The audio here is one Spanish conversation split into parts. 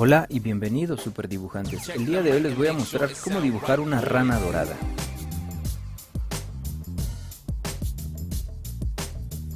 Hola y bienvenidos super dibujantes. El día de hoy les voy a mostrar cómo dibujar una rana dorada.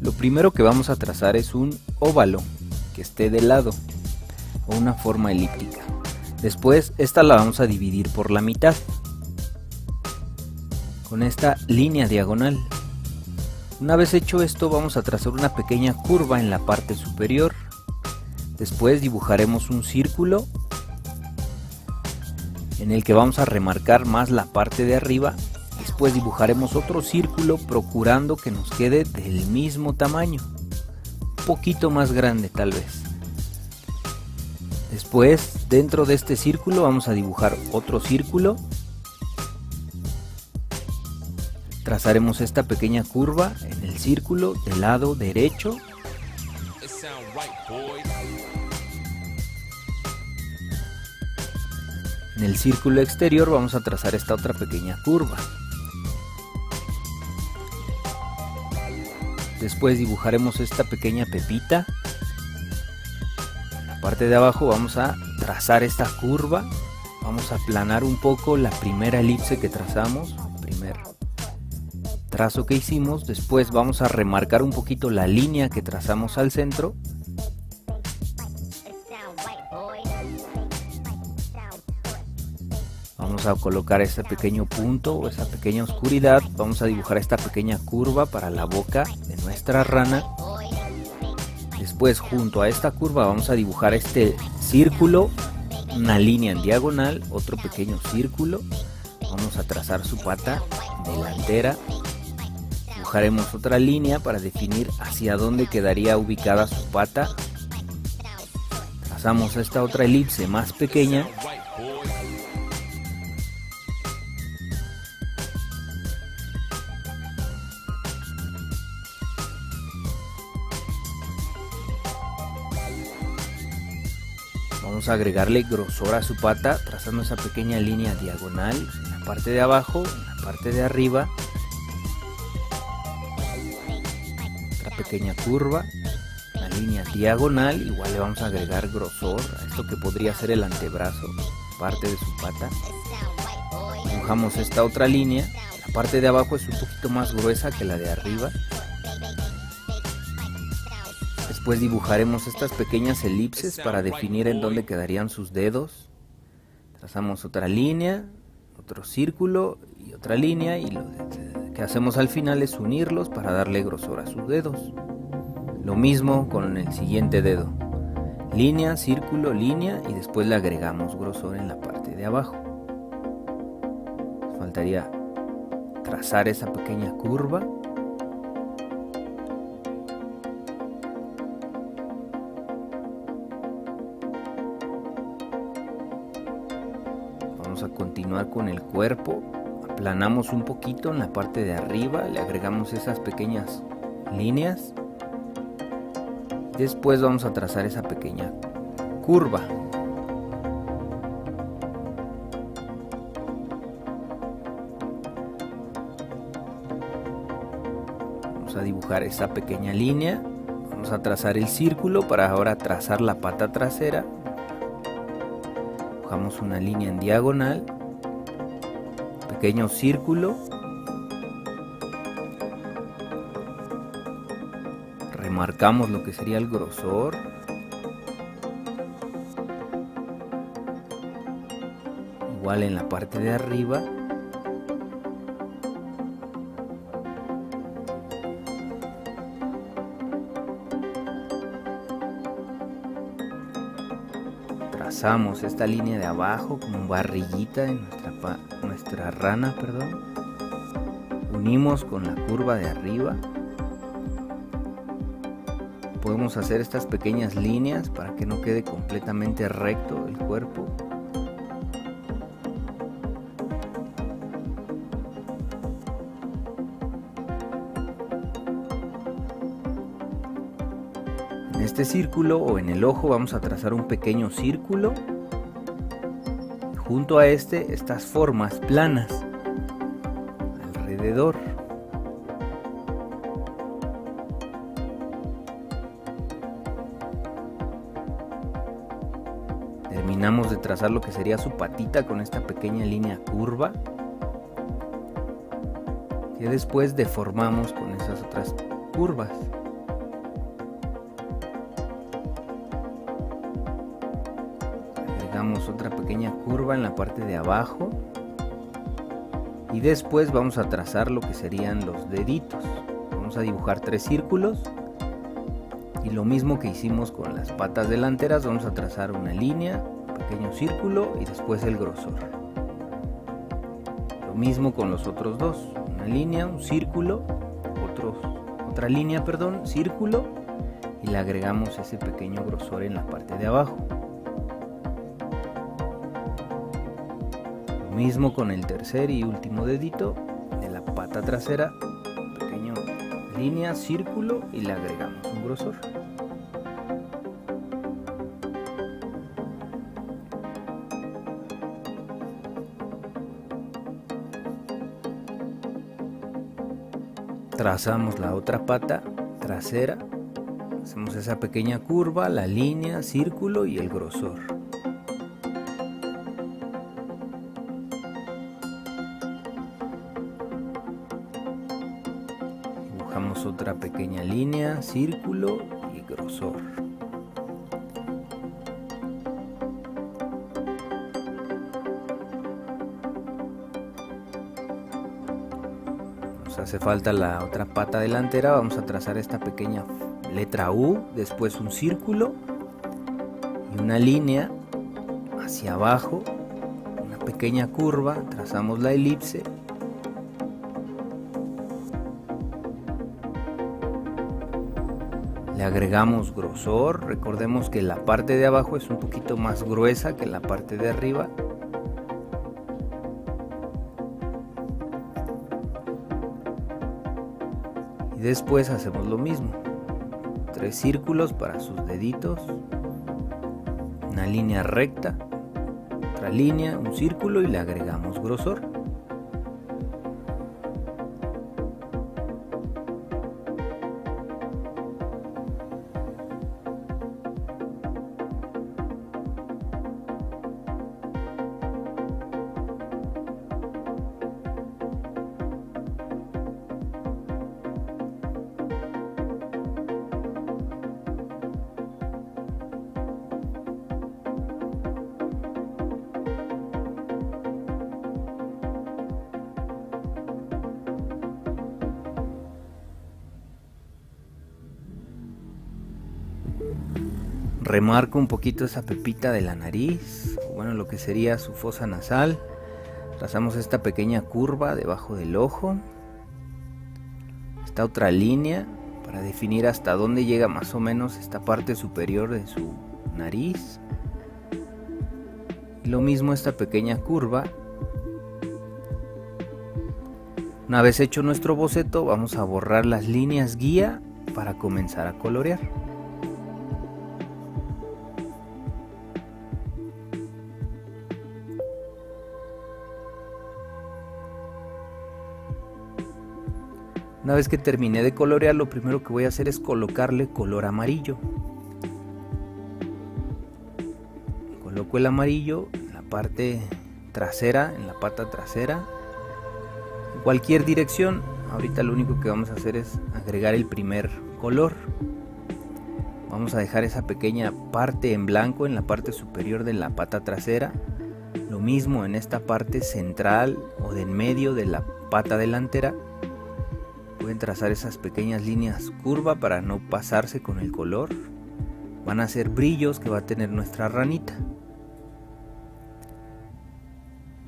Lo primero que vamos a trazar es un óvalo que esté de lado o una forma elíptica. Después esta la vamos a dividir por la mitad con esta línea diagonal. Una vez hecho esto vamos a trazar una pequeña curva en la parte superior Después dibujaremos un círculo en el que vamos a remarcar más la parte de arriba. Después dibujaremos otro círculo procurando que nos quede del mismo tamaño. Un poquito más grande tal vez. Después dentro de este círculo vamos a dibujar otro círculo. Trazaremos esta pequeña curva en el círculo del lado derecho En el círculo exterior vamos a trazar esta otra pequeña curva. Después dibujaremos esta pequeña pepita. En la parte de abajo vamos a trazar esta curva. Vamos a aplanar un poco la primera elipse que trazamos. Primer trazo que hicimos. Después vamos a remarcar un poquito la línea que trazamos al centro Vamos a colocar este pequeño punto o esa pequeña oscuridad. Vamos a dibujar esta pequeña curva para la boca de nuestra rana. Después junto a esta curva vamos a dibujar este círculo, una línea en diagonal, otro pequeño círculo. Vamos a trazar su pata delantera. Dibujaremos otra línea para definir hacia dónde quedaría ubicada su pata. Trazamos esta otra elipse más pequeña A agregarle grosor a su pata trazando esa pequeña línea diagonal en la parte de abajo, en la parte de arriba. Otra pequeña curva, la línea diagonal, igual le vamos a agregar grosor a esto que podría ser el antebrazo, parte de su pata. Dibujamos esta otra línea, la parte de abajo es un poquito más gruesa que la de arriba. Después dibujaremos estas pequeñas elipses para definir en dónde quedarían sus dedos. Trazamos otra línea, otro círculo y otra línea y lo que hacemos al final es unirlos para darle grosor a sus dedos. Lo mismo con el siguiente dedo. Línea, círculo, línea y después le agregamos grosor en la parte de abajo. faltaría trazar esa pequeña curva a continuar con el cuerpo. Aplanamos un poquito en la parte de arriba, le agregamos esas pequeñas líneas. Después vamos a trazar esa pequeña curva. Vamos a dibujar esa pequeña línea. Vamos a trazar el círculo para ahora trazar la pata trasera dibujamos una línea en diagonal, pequeño círculo, remarcamos lo que sería el grosor, igual en la parte de arriba, trazamos esta línea de abajo como barriguita en nuestra, nuestra rana, perdón. Unimos con la curva de arriba. Podemos hacer estas pequeñas líneas para que no quede completamente recto el cuerpo. Este círculo o en el ojo vamos a trazar un pequeño círculo. Junto a este estas formas planas alrededor. Terminamos de trazar lo que sería su patita con esta pequeña línea curva. Que después deformamos con esas otras curvas. En la parte de abajo. Y después vamos a trazar lo que serían los deditos. Vamos a dibujar tres círculos y lo mismo que hicimos con las patas delanteras, vamos a trazar una línea, un pequeño círculo y después el grosor. Lo mismo con los otros dos, una línea, un círculo, otra línea, perdón, círculo y le agregamos ese pequeño grosor en la parte de abajo. Mismo con el tercer y último dedito de la pata trasera, pequeño línea, círculo y le agregamos un grosor. trazamos la otra pata trasera, hacemos esa pequeña curva, la línea, círculo y el grosor. Otra pequeña línea, círculo y grosor. hace falta la otra pata delantera, vamos a trazar esta pequeña letra U, después un círculo y una línea hacia abajo, una pequeña curva, trazamos la elipse. Agregamos grosor, recordemos que la parte de abajo es un poquito más gruesa que la parte de arriba. Y después hacemos lo mismo. Tres círculos para sus deditos. Una línea recta otra línea un círculo y le agregamos grosor remarco un poquito esa pepita de la nariz, bueno, lo que sería su fosa nasal. Trazamos esta pequeña curva debajo del ojo. Esta otra línea para definir hasta dónde llega más o menos esta parte superior de su nariz. Y lo mismo esta pequeña curva. Una vez hecho nuestro boceto, vamos a borrar las líneas guía para comenzar a colorear. Una vez que terminé de colorear, lo primero que voy a hacer es colocarle color amarillo. Coloco el amarillo en la parte trasera, en la pata trasera. En cualquier dirección. Ahorita lo único que vamos a hacer es agregar el primer color. Vamos a dejar esa pequeña parte en blanco en la parte superior de la pata trasera. Lo mismo en esta parte central o de en medio de la pata delantera pueden trazar esas pequeñas líneas curva para no pasarse con el color. Van a ser brillos que va a tener nuestra ranita.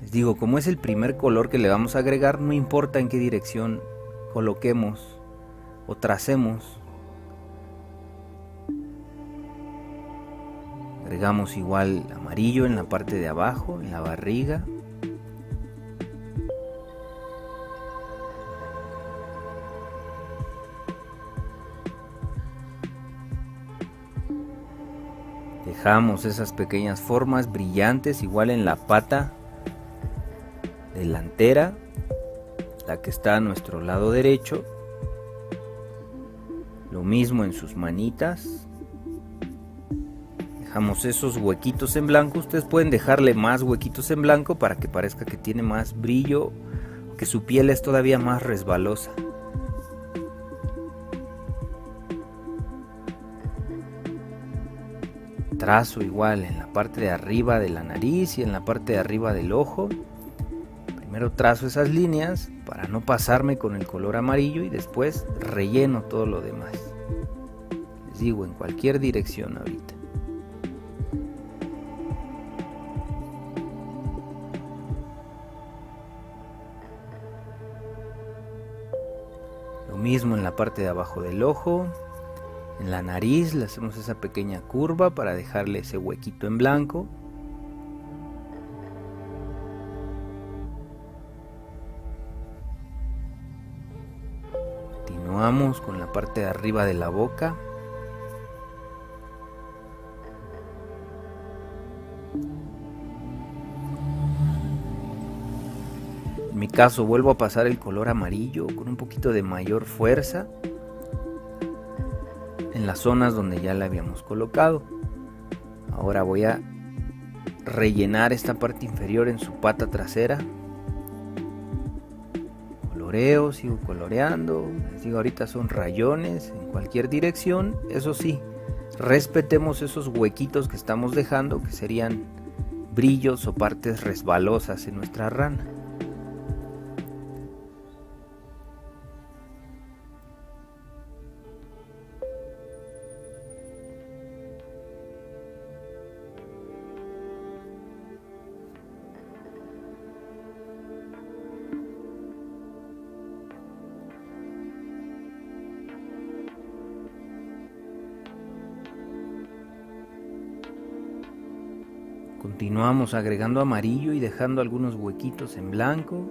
Les digo, como es el primer color que le vamos a agregar, no importa en qué dirección coloquemos o tracemos. Agregamos igual amarillo en la parte de abajo, en la barriga. Dejamos esas pequeñas formas brillantes igual en la pata delantera, la que está a nuestro lado derecho. Lo mismo en sus manitas. Dejamos esos huequitos en blanco. Ustedes pueden dejarle más huequitos en blanco para que parezca que tiene más brillo, que su piel es todavía más resbalosa. Trazo igual en la parte de arriba de la nariz y en la parte de arriba del ojo. Primero trazo esas líneas para no pasarme con el color amarillo y después relleno todo lo demás. Les digo, en cualquier dirección ahorita. Lo mismo en la parte de abajo del ojo. En la nariz le hacemos esa pequeña curva para dejarle ese huequito en blanco. Continuamos con la parte de arriba de la boca. En mi caso vuelvo a pasar el color amarillo con un poquito de mayor fuerza las zonas donde ya la habíamos colocado. Ahora voy a rellenar esta parte inferior en su pata trasera. Coloreo, sigo coloreando. Digo, ahorita son rayones en cualquier dirección. Eso sí, respetemos esos huequitos que estamos dejando, que serían brillos o partes resbalosas en nuestra rana. Continuamos agregando amarillo y dejando algunos huequitos en blanco.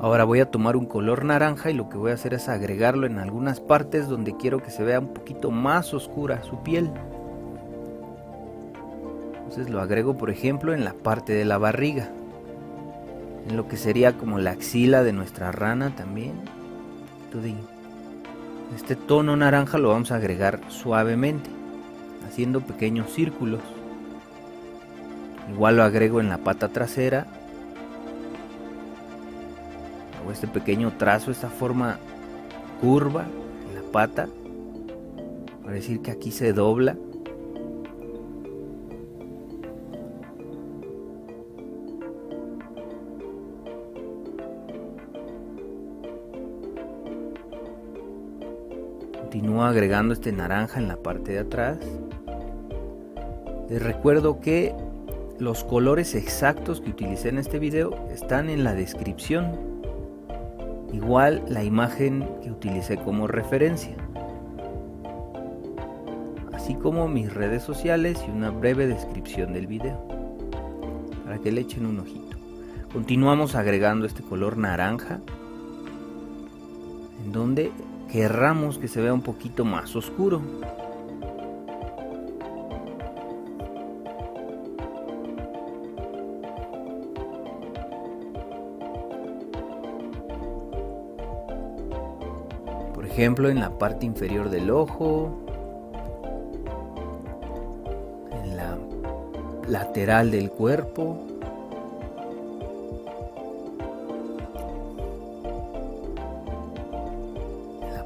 Ahora voy a tomar un color naranja y lo que voy a hacer es agregarlo en algunas partes donde quiero que se vea un poquito más oscura su piel. Lo agrego por ejemplo en la parte de la barriga. En lo que sería como la axila de nuestra rana también. Este tono naranja lo vamos a agregar suavemente, haciendo pequeños círculos. Igual lo agrego en la pata trasera. Hago este pequeño trazo, esta forma curva en la pata. Para decir que aquí se dobla. Continúo agregando este naranja en la parte de atrás. Les recuerdo que los colores exactos que utilicé en este video están en la descripción. Igual la imagen que utilicé como referencia. Así como mis redes sociales y una breve descripción del video. Para que le echen un ojito. Continuamos agregando este color naranja. En donde querramos que se vea un poquito más oscuro. Por ejemplo, en la parte inferior del ojo, en la lateral del cuerpo.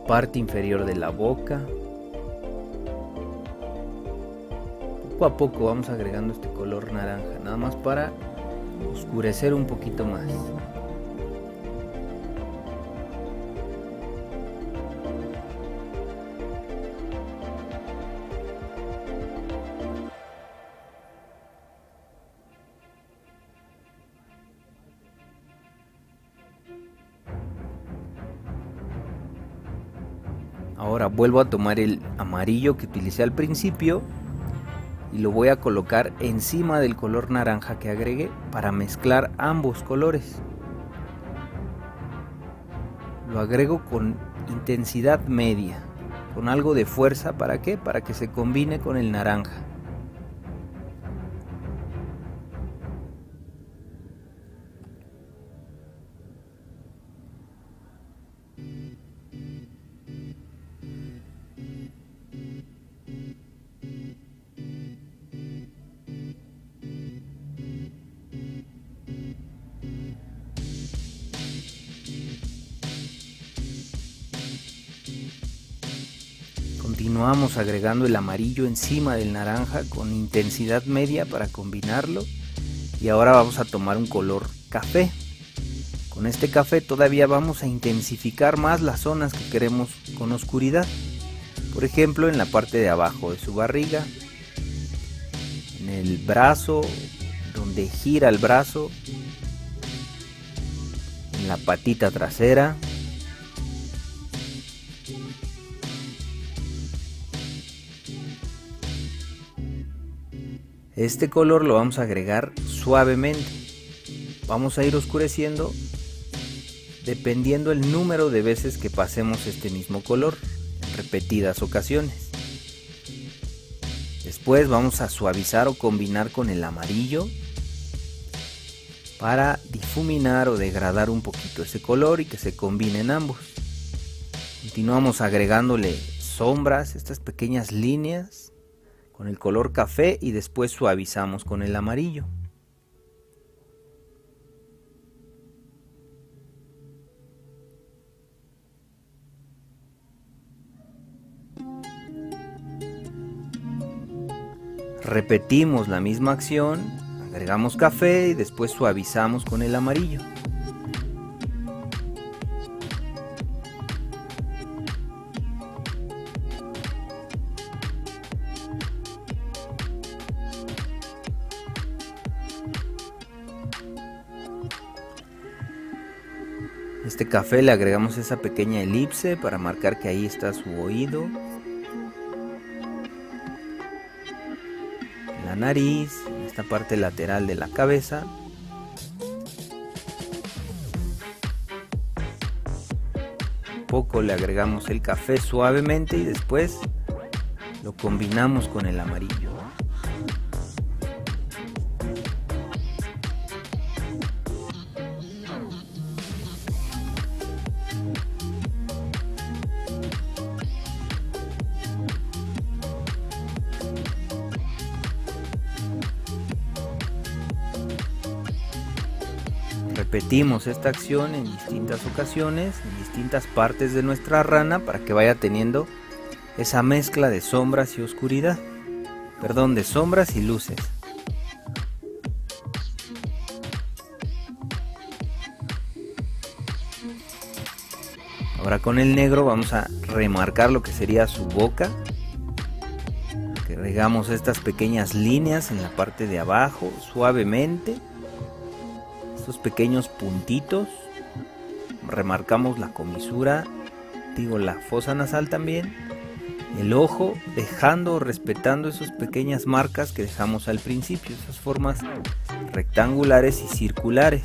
Parte inferior de la boca. Poco a poco vamos agregando este color naranja, nada más para oscurecer un poquito más. Vuelvo a tomar el amarillo que utilicé al principio y lo voy a colocar encima del color naranja que agregué para mezclar ambos colores. Lo agrego con intensidad media con algo de fuerza, ¿para qué? Para que se combine con el naranja. Agregando el amarillo encima del naranja con intensidad media para combinarlo. Y ahora vamos a tomar un color café. Con este café todavía vamos a intensificar más las zonas que queremos con oscuridad. Por ejemplo, en la parte de abajo de su barriga, en el brazo, donde gira el brazo, en la patita trasera, Este color lo vamos a agregar suavemente. Vamos a ir oscureciendo dependiendo el número de veces que pasemos este mismo color repetidas ocasiones. Después vamos a suavizar o combinar con el amarillo para difuminar o degradar un poquito ese color y que se combinen ambos. Continuamos agregándole sombras, estas pequeñas líneas con el color café y después suavizamos con el amarillo. Repetimos la misma acción, agregamos café y después suavizamos con el amarillo. Café le agregamos esa pequeña elipse para marcar que ahí está su oído. La nariz, en esta parte lateral de la cabeza. Poco le agregamos el café suavemente y después lo combinamos con el amarillo. Esta acción en distintas ocasiones, en distintas partes de nuestra rana para que vaya teniendo esa mezcla de sombras y oscuridad. Perdón, de sombras y luces. Ahora con el negro vamos a remarcar lo que sería su boca. Agregamos estas pequeñas líneas en la parte de abajo suavemente estos pequeños puntitos. Remarcamos la comisura digo la fosa nasal también. El ojo dejando o respetando esas pequeñas marcas que dejamos al principio esas formas rectangulares y circulares.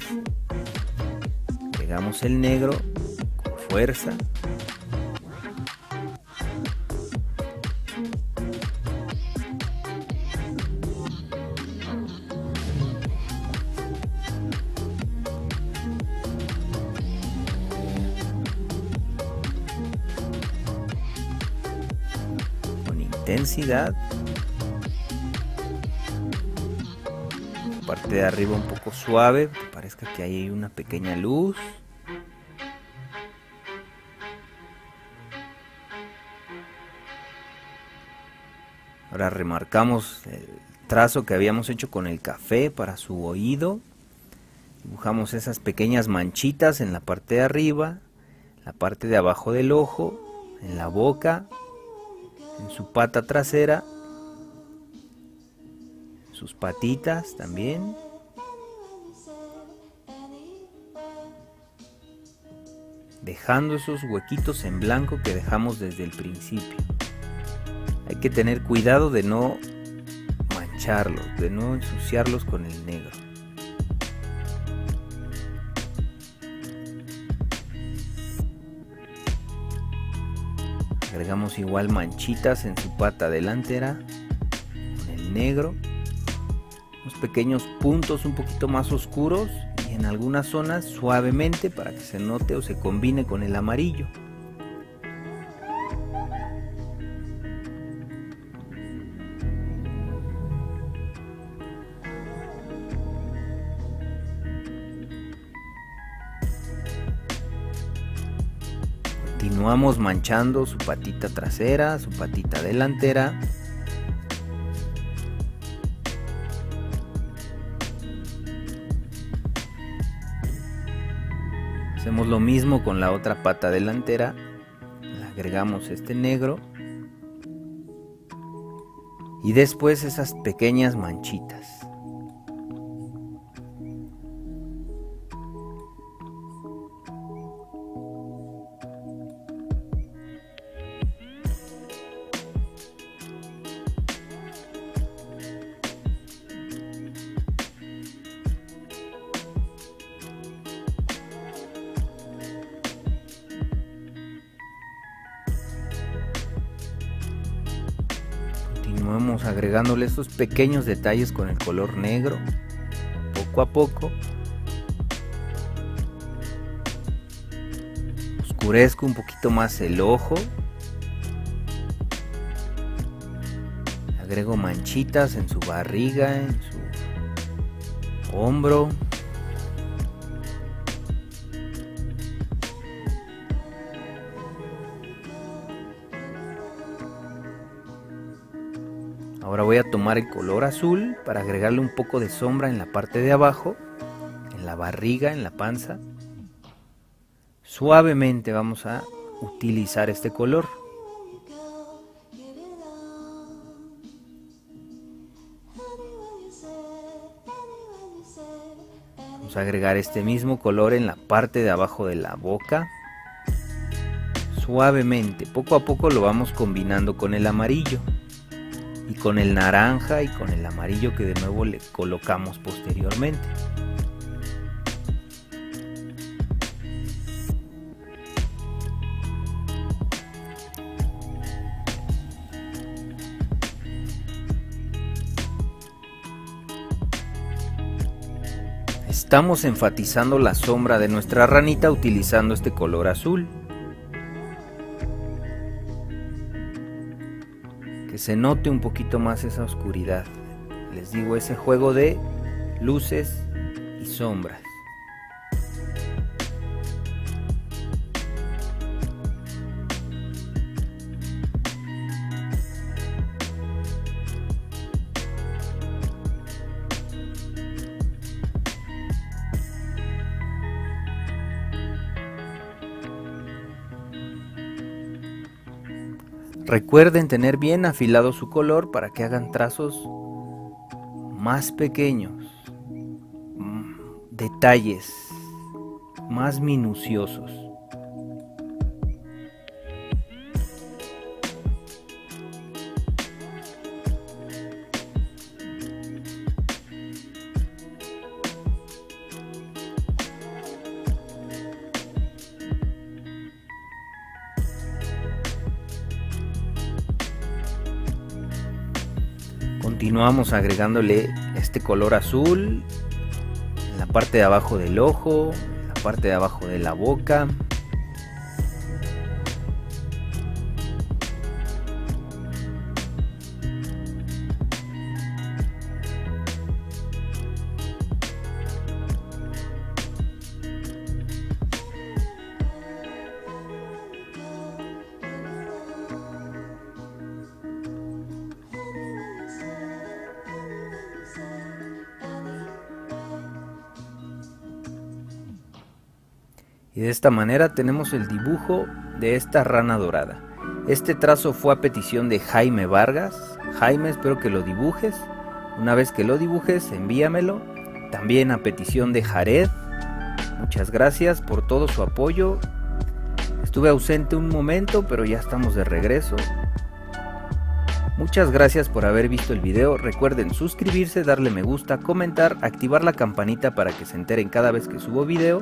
Pegamos el negro con fuerza intensidad. Parte de arriba un poco suave, parezca que hay una pequeña luz. Ahora remarcamos el trazo que habíamos hecho con el café para su oído. Dibujamos esas pequeñas manchitas en la parte de arriba, la parte de abajo del ojo, en la boca en su pata trasera, sus patitas también. Dejando esos huequitos en blanco que dejamos desde el principio. Hay que tener cuidado de no mancharlos, de no ensuciarlos con el negro. Agregamos igual manchitas en su pata delantera con el negro. Unos pequeños puntos un poquito más oscuros y en algunas zonas suavemente para que se note o se combine con el amarillo. Continuamos manchando su patita trasera, su patita delantera. Hacemos lo mismo con la otra pata delantera. Le agregamos este negro. Y después esas pequeñas manchitas. Agregándole estos pequeños detalles con el color negro, poco a poco. Oscurezco un poquito más el ojo. Agrego manchitas en su barriga, en su hombro. Ahora voy a tomar el color azul para agregarle un poco de sombra en la parte de abajo, en la barriga, en la panza. Suavemente vamos a utilizar este color. Vamos a agregar este mismo color en la parte de abajo de la boca. Suavemente, poco a poco lo vamos combinando con el amarillo y con el naranja y con el amarillo que de nuevo le colocamos posteriormente. Estamos enfatizando la sombra de nuestra ranita utilizando este color azul. Se note un poquito más esa oscuridad. Les digo, ese juego de luces y sombras. Recuerden tener bien afilado su color para que hagan trazos más pequeños, mm, detalles más minuciosos. Continuamos agregándole este color azul en la parte de abajo del ojo, en la parte de abajo de la boca. Esta manera tenemos el dibujo de esta rana dorada. Este trazo fue a petición de Jaime Vargas. Jaime, espero que lo dibujes. Una vez que lo dibujes, envíamelo. También a petición de Jared. Muchas gracias por todo su apoyo. Estuve ausente un momento, pero ya estamos de regreso. Muchas gracias por haber visto el video. Recuerden suscribirse, darle me gusta, comentar, activar la campanita para que se enteren cada vez que subo video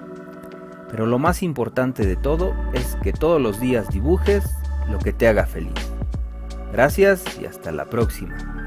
pero lo más importante de todo es que todos los días dibujes lo que te haga feliz. Gracias y hasta la próxima.